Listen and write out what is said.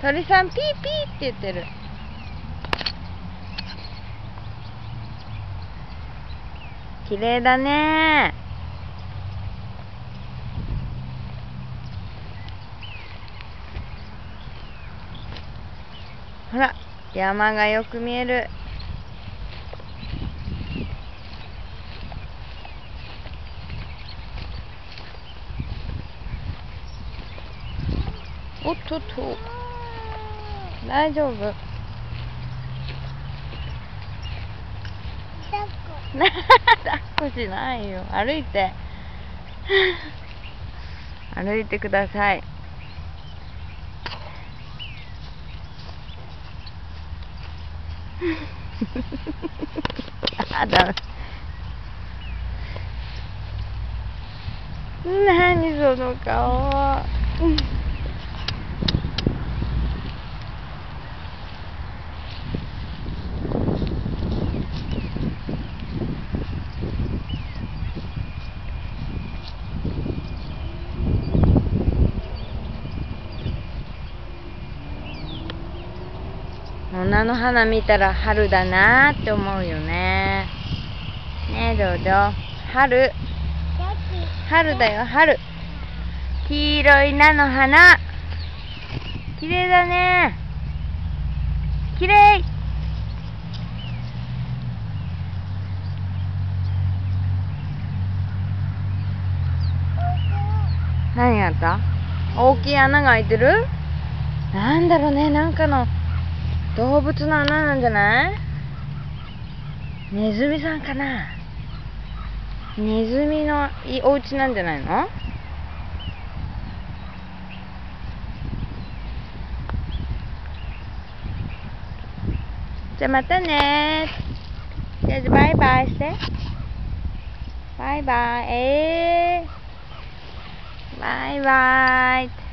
鳥さんピーピーって言ってる。綺麗だね。ほら山がよく見える。おっとっと。大丈夫。抱っ抱っこしないよ。歩いて。歩いてください。あだ。何その顔。は女の花見たら春だなって思うよね。ねえどうぞ春。春だよ春。黄色い菜の花。綺麗だね。綺麗。何やった？大きい穴が開いてる？なんだろうねなんかの動物の穴なんじゃない？ネズミさんかな？ネズミのいお家なんじゃないの？じゃあまたね。じゃあバイバイして。バイバイ。えー、バイバイ。